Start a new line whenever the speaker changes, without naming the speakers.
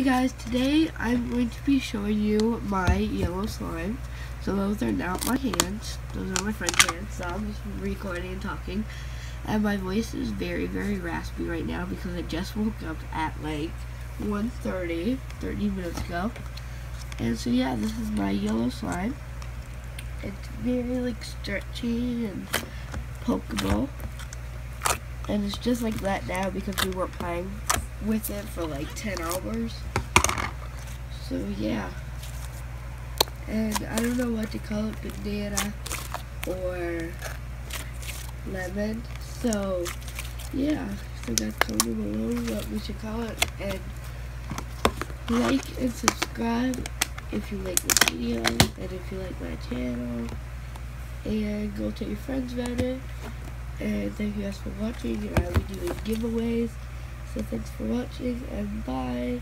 Hey guys, today I'm going to be showing you my yellow slime. So those are not my hands, those are my friend's hands, so I'm just recording and talking. And my voice is very, very raspy right now because I just woke up at like 1.30, 30 minutes ago. And so yeah, this is my yellow slime. It's very like stretchy and pokeable. And it's just like that now because we weren't playing with it for like 10 hours. So yeah. And I don't know what to call it, banana or lemon. So yeah, so guys comment below what we should call it. And like and subscribe if you like this video and if you like my channel. And go tell your friends about it. And thank you guys for watching. I will be doing giveaways. So thanks for watching and bye.